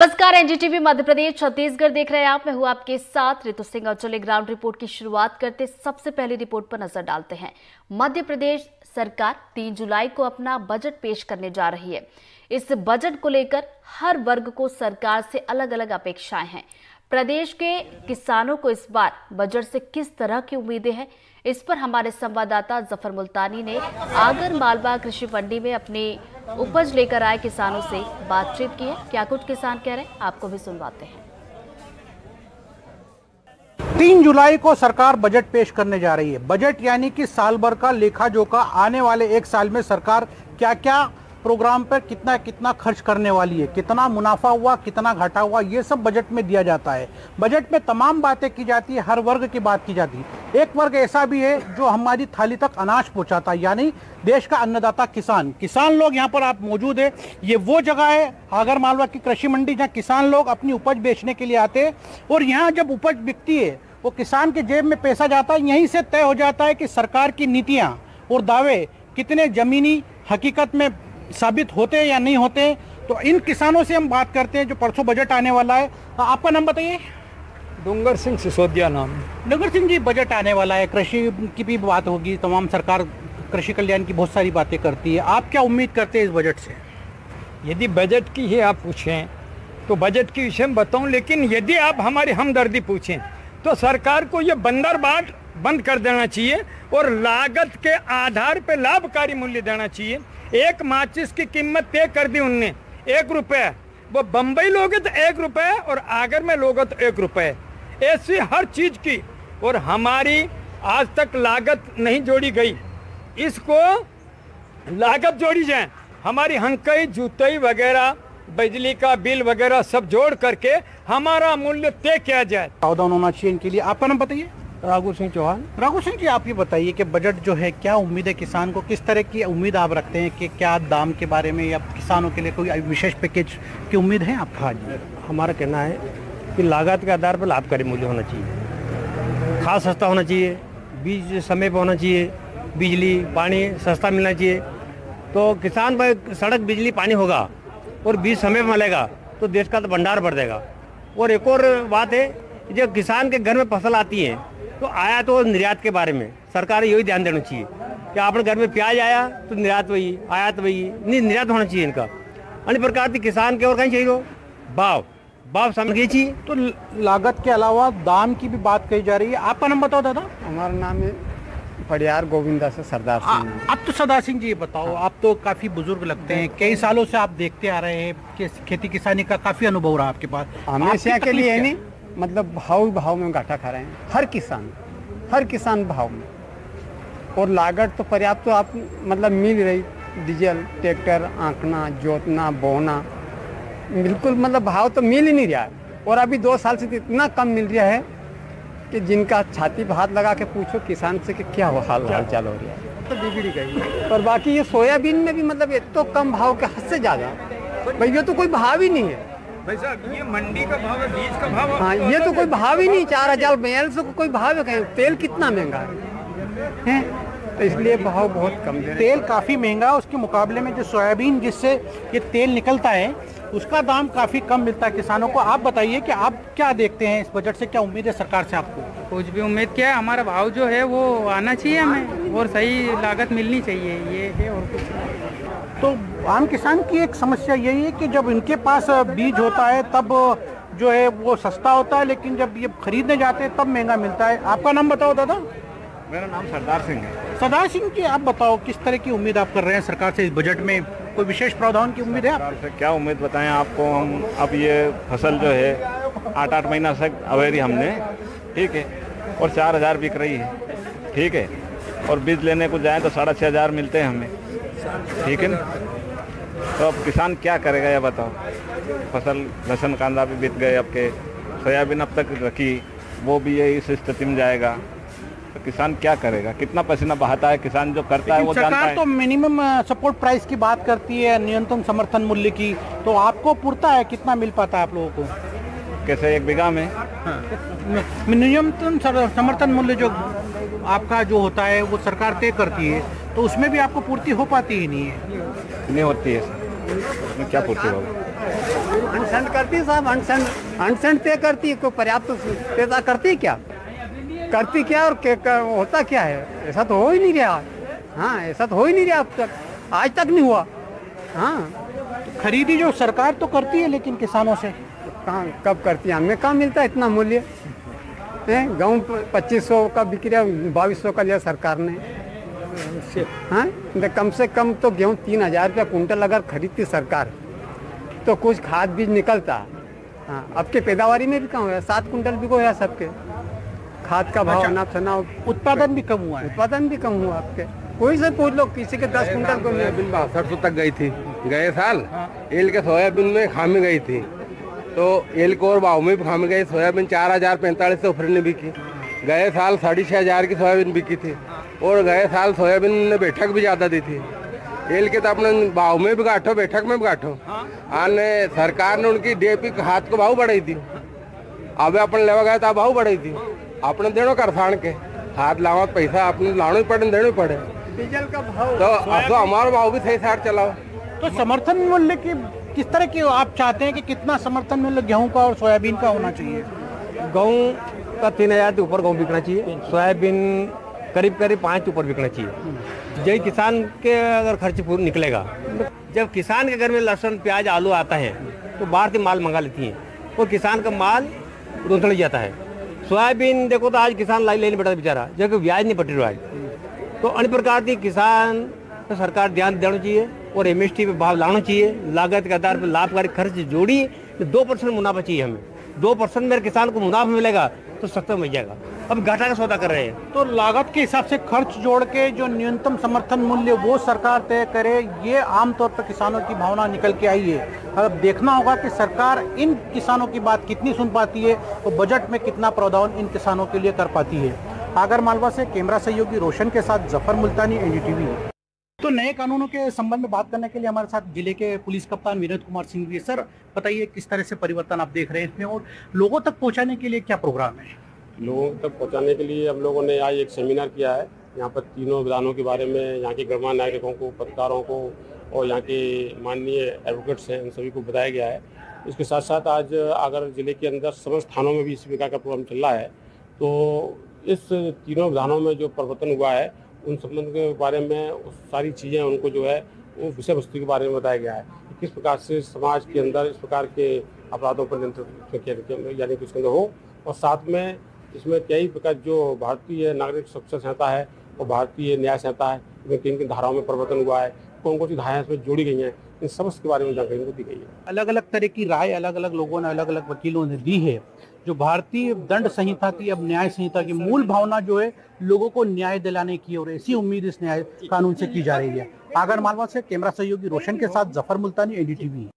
नमस्कार एनजीटीवी मध्य प्रदेश छत्तीसगढ़ देख रहे हैं आप। मैं हूँ आपके साथ ऋतु सिंह और चले ग्राउंड रिपोर्ट की शुरुआत करते सबसे पहली रिपोर्ट पर नज़र डालते हैं। मध्य प्रदेश सरकार 3 जुलाई को अपना बजट पेश करने जा रही है। इस बजट को लेकर हर वर्ग को सरकार से अलग अलग अपेक्षाएँ हैं। प्रदेश के किसानों को इस बार बजट से किस तरह की उम्मीदें हैं? इस पर हमारे संवाददाता ज़फ़र मुल्तानी ने आगर मालवा कृषि मंडी में अपनी उपज लेकर आए किसानों से बातचीत की है। क्या कुछ किसान कह रहे हैं? आपको भी सुनवाते हैं। तीन जुलाई को सरकार बजट पेश करने जा रही है। बजट यानी कि साल भर का लेखा जोखा आने वाले एक साल में सरकार क्या क्या प्रोग्राम पर कितना कितना खर्च करने वाली है, कितना मुनाफा हुआ, कितना घाटा हुआ, ये सब बजट में दिया जाता है। बजट में तमाम बातें की जाती है, हर वर्ग की बात की जाती है। एक वर्ग ऐसा भी है जो हमारी थाली तक अनाज पहुंचाता है, यानी देश का अन्नदाता किसान। किसान लोग यहाँ पर आप मौजूद है, ये वो जगह है, आगर मालवा की कृषि मंडी, जहाँ किसान लोग अपनी उपज बेचने के लिए आते हैं, और यहाँ जब उपज बिकती है, वो किसान के जेब में पैसा जाता है, यहीं से तय हो जाता है कि सरकार की नीतियाँ और दावे कितने जमीनी हकीकत में साबित होते हैं या नहीं होते तो इन किसानों से हम बात करते हैं जो परसों बजट आने वाला है। तो आपका नाम बताइए। डूंगर सिंह सिसोदिया नाम। नगर सिंह जी बजट आने वाला है कृषि की भी बात होगी तमाम सरकार कृषि कल्याण की बहुत सारी बातें करती है। आप क्या उम्मीद करते हैं इस बजट से? यदि बजट की ही आप पूछें तो बजट के विषय में बताऊँ लेकिन यदि आप हमारी हमदर्दी पूछें तो सरकार को ये बंदर बाट बंद कर देना चाहिए और लागत के आधार पर लाभकारी मूल्य देना चाहिए। एक माचिस की कीमत तय कर दी उनने। एक रुपए। वो बम्बई लोगे तो एक रुपए और आगर में लोगे तो एक रुपये ऐसी हर चीज़ की और हमारी आज तक लागत नहीं जोड़ी गई। इसको लागत जोड़ी जाए। हमारी हंकई, जूतई वगैरह, बिजली का बिल वगैरह सब जोड़ करके हमारा मूल्य तय किया जाए। होना चाहिए इनके लिए। आपका नाम बताइए। राघु सिंह चौहान। राघु सिंह जी, आप ये बताइए कि बजट जो है, क्या उम्मीद है किसान को? किस तरह की उम्मीद आप रखते हैं कि क्या दाम के बारे में या किसानों के लिए कोई विशेष पैकेज की उम्मीद है आपका हाँ जी हमारा कहना है कि लागत के आधार पर लाभकारी मूल्य होना चाहिए। खाद सस्ता होना चाहिए, बीज समय पर होना चाहिए, बिजली, पानी सस्ता मिलना चाहिए। तो किसान पर सड़क बिजली, पानी होगा और बीज समय पर मिलेगा तो देश का तो भंडार बढ़ जाएगा। और एक और बात है, जब किसान के घर में फ़सल आती है तो आया तो निर्यात के बारे में। सरकार यही ध्यान देना चाहिए कि अपने घर में प्याज आया तो निर्यात वही आया तो वही नहीं निर्यात होना चाहिए इनका। अन्य प्रकार के किसान के और कहीं चाहिए हो भाव भाव समझ चाहिए तो लागत के अलावा दाम की भी बात कही जा रही है। आपका नाम बताओ दादा। हमारा नाम है पड़ियार गोविंदा से सरदार सिंह आप तो सरदार सिंह जी बताओ आप तो काफ़ी बुज़ुर्ग लगते हैं कई सालों से आप देखते आ रहे हैं कि खेती किसानी का काफ़ी अनुभव रहा आपके पास। हमेशा के लिए नहीं? मतलब भाव भाव में घाटा खा रहे हैं। हर किसान हर किसान भाव में। और लागत तो पर्याप्त तो आप मतलब मिल रही। डीजल ट्रैक्टर आंकना जोतना बोना। बिल्कुल मतलब भाव तो मिल ही नहीं रहा। है और अभी दो साल से तो इतना कम मिल रहा है कि जिनका छाती पर हाथ लगा के पूछो किसान से कि क्या हो हाल हाल चाल हो रहा है। तो बिगड़ी गई। और बाकी ये सोयाबीन में भी मतलब ये तो कम भाव के हद से ज़्यादा। भाई ये तो कोई भाव ही नहीं है। भाई साहब ये मंडी का भाव है बीज का भाव हाँ। ये तो कोई भाव ही नहीं चार हज़ार बैल से कोई भाव है कहीं? तेल कितना महँगा है? हैं? तो इसलिए भाव बहुत कम दे हैं। तेल काफ़ी महँगा है उसके मुकाबले में जो सोयाबीन जिससे ये तेल निकलता है उसका दाम काफ़ी कम मिलता है। किसानों को आप बताइए कि आप क्या देखते हैं इस बजट से क्या उम्मीद है सरकार से आपको? कुछ भी उम्मीद क्या है हमारा भाव जो है वो आना चाहिए हमें। और सही लागत मिलनी चाहिए ये है और कुछ तो आम किसान की एक समस्या यही है कि जब इनके पास बीज होता है तब जो है वो सस्ता होता है लेकिन जब ये खरीदने जाते हैं तब महँगा मिलता है। आपका नाम बताओ दादा। मेरा नाम सरदार सिंह है। सरदार सिंह जी आप बताओ किस तरह की उम्मीद आप कर रहे हैं? सरकार से इस बजट में कोई विशेष प्रावधान की उम्मीद है आप? से क्या उम्मीद बताएँ आपको? हम अब ये फ़सल जो है आठ आठ महीना से अवेरी हमने ठीक है और चार हज़ार बिक रही है ठीक है। और बीज लेने को जाएँ तो साढ़े छः हज़ार मिलते हैं हमें। ठीक है ना? तो अब किसान क्या करेगा यह बताओ? फ़सल लहसुन कांदा भी बीत गए आपके सोयाबीन अब तक रखी वो भी यही इस स्थिति में जाएगा। तो किसान क्या करेगा? कितना पसीना बहाता है किसान जो करता है वो जानता है। तो मिनिमम सपोर्ट प्राइस की बात करती है न्यूनतम समर्थन मूल्य की। तो आपको पुरता है? कितना मिल पाता है आप लोगों को? कैसे एक बीघा में? न्यूनतम समर्थन मूल्य जो आपका जो होता है वो सरकार तय करती है तो उसमें भी आपको पूर्ति हो पाती ही नहीं? है नहीं होती है। उसमें क्या पूर्ति होगी? अनशन करती साहब अनशन अनशन तय करती कोई पर्याप्त पैसा करती क्या? करती क्या और के, कर, होता क्या है? ऐसा तो हो ही नहीं रहा। हाँ ऐसा तो हो ही नहीं रहा अब तक। आज तक नहीं हुआ। हाँ। खरीदी जो सरकार तो करती है लेकिन किसानों से? कहाँ कब करती है? हमें कहाँ मिलता है इतना मूल्य? गेहूँ पच्चीस सौ का बिक रहा बाईस सौ का लिया सरकार ने। हाँ? तो कम से कम तो गेहूँ तीन हज़ार रुपया कुंटल अगर खरीदती सरकार तो कुछ खाद बीज निकलता। हाँ अब के पैदावारी में भी कम हुआ सात कुंटल भी को है सबके। खाद का भाव अनाप अच्छा। अनाप शनाप। उत्पादन भी कम हुआ है। उत्पादन भी कम हुआ आपके कोई से पूछ लो किसी के दस कुंटल को सोयाबीन बासठ सौ तक गई थी। गए साल एल के सोयाबीन में खामी गई थी। तो एल और भाव में भी खामी गई सोयाबीन चार हज़ार पैंतालीस सौ फरने बिकी। गए साल साढ़े छः हज़ार की सोयाबीन बिकी थी। और गए साल सोयाबीन ने बैठक भी ज़्यादा दी थी। एल के तो अपने भाव में भी गाठो बैठक में भी गाठो आने सरकार ने उनकी डीएपी हाथ को भाव बढ़ाई थी अब अपन लेवा गए तो भाव बढ़ाई थी अपने देनो करसान के। हाथ लावा पैसा अपने लाना ही पड़े देना पड़े। डीजल का भाव तो अब तो हमारा भाव भी सही साठ चलाओ। तो समर्थन मूल्य की किस तरह की आप चाहते हैं कि कितना समर्थन मूल्य गेहूँ का और सोयाबीन का होना चाहिए? गेहूँ का तीन हज़ार के ऊपर गेहूँ बिकना चाहिए। सोयाबीन करीब करीब पाँच के ऊपर बिकना चाहिए। यही किसान के अगर खर्च पूरा निकलेगा, जब किसान के घर में लहसुन, प्याज, आलू आता है तो बाहर से माल मंगा लेती हैं। और किसान का माल रोतड़ जाता है। सोयाबीन देखो तो आज किसान लाई लेने बैठा बेचारा, जबकि ब्याज नहीं पट रहा है। तो अन्य प्रकार की किसान तो सरकार ध्यान देना चाहिए। और एमएसटी पे भाव लाना चाहिए। लागत के आधार पर लाभकारी खर्च जोड़ी तो दो परसेंट मुनाफा चाहिए हमें। दो परसेंट मेरे किसान को मुनाफा मिलेगा तो सस्ता मिल जाएगा। अब घाटा का सौदा कर रहे हैं। तो लागत के हिसाब से खर्च जोड़ के जो न्यूनतम समर्थन मूल्य वो सरकार तय करे, ये आमतौर पर किसानों की भावना निकल के आई है। अब देखना होगा कि सरकार इन किसानों की बात कितनी सुन पाती है और बजट में कितना प्रावधान इन किसानों के लिए कर पाती है। आगर मालवा से कैमरा सहयोगी रोशन के साथ ज़फ़र मुल्तानी, एनडीटीवी। तो नए कानूनों के संबंध में बात करने के लिए हमारे साथ ज़िले के पुलिस कप्तान विनोद कुमार सिंह भी सर, बताइए किस तरह से परिवर्तन आप देख रहे हैं इसमें और लोगों तक पहुँचाने के लिए क्या प्रोग्राम है? लोगों तक पहुँचाने के लिए हम लोगों ने आज एक सेमिनार किया है। यहाँ पर तीनों विधानों के बारे में, यहाँ के गणमान्य नागरिकों को, पत्रकारों को और यहाँ के माननीय एडवोकेट्स हैं, उन सभी को बताया गया है। इसके साथ साथ आज अगर ज़िले के अंदर समस्त थानों में भी इस प्रकार का प्रोग्राम चल रहा है तो इस तीनों विधानों में जो परिवर्तन हुआ है उन संबंध के बारे में, उस सारी चीज़ें उनको जो है, वो विषय वस्तु के बारे में बताया गया है कि किस प्रकार से समाज के अंदर, इस प्रकार के अपराधों पर नियंत्रण यानी कि उसके अंदर हो। और साथ में इसमें कई प्रकार जो भारतीय नागरिक सुरक्षा संहिता है, और भारतीय न्याय संहिता है इसमें किन किन धाराओं में परिवर्तन हुआ है कौन कौन सी धाराएँ इसमें जोड़ी गई हैं, इन समस्त के बारे में जानकारी दी गई है। अलग अलग तरह की राय अलग अलग लोगों ने अलग अलग वकीलों ने दी है। जो भारतीय दंड संहिता की, अब न्याय संहिता की मूल भावना जो है, लोगों को न्याय दिलाने की और ऐसी उम्मीद, इस न्याय कानून से की जा रही है। आगर मालवा से कैमरा सहयोगी रोशन के साथ ज़फ़र मुल्तानी, एनडीटीवी।